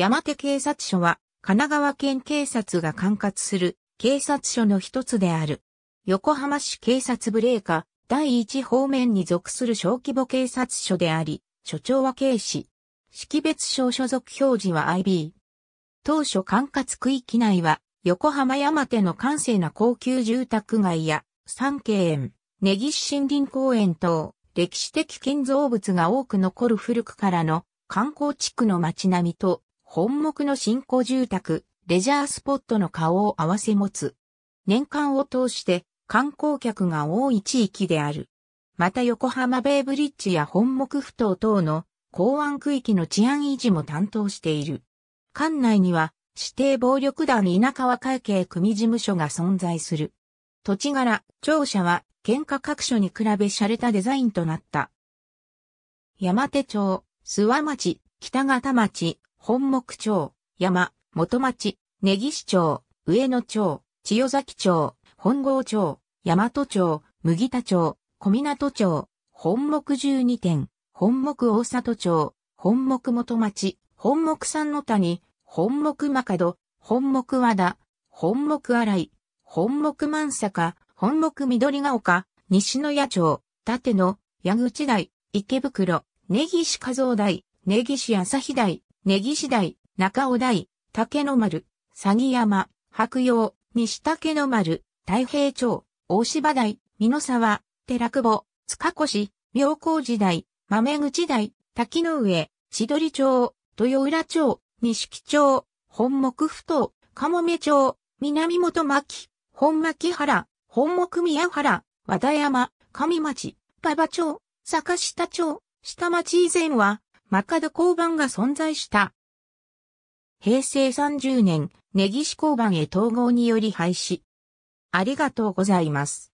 山手警察署は神奈川県警察が管轄する警察署の一つである。横浜市警察ブレーカ第一方面に属する小規模警察署であり、署長は警視。識別証所属表示は IB。当初管轄区域内は横浜山手の閑静な高級住宅街や三景園、根岸森林公園等、歴史的建造物が多く残る古くからの観光地区の街並みと本木の新古住宅、レジャースポットの顔を合わせ持つ。年間を通して観光客が多い地域である。また横浜ベイブリッジや本木埠頭等の港湾区域の治安維持も担当している。館内には指定暴力団稲川会計組事務所が存在する。土地柄、庁舎は県下各所に比べ洒落たデザインとなった。山手町、諏訪町、北方町、本木町、山、元町、根岸町、上野町、千代崎町、本郷町、大和町、麦田町、小港町、本木12店、本木大里町、本木元町、本木三の谷、本木幕門、本木和田、本木荒井、本木万坂、本木緑が丘、西野谷町、立野、矢口台、池袋、根岸和夫台、根岸朝日台、根岸台、中尾台、竹の丸、詐欺山、白洋、西竹の丸、太平町、大芝台、美濃沢、寺久保、塚越、妙高時代、豆口台、滝の上、千鳥町、豊浦町、西町、本木ふ頭、鴨目町、南本巻、本巻原、本木宮原、和田山、上町、馬場町、坂下町、下町以前は、マカド交番が存在した。平成30年、根岸交番へ統合により廃止。ありがとうございます。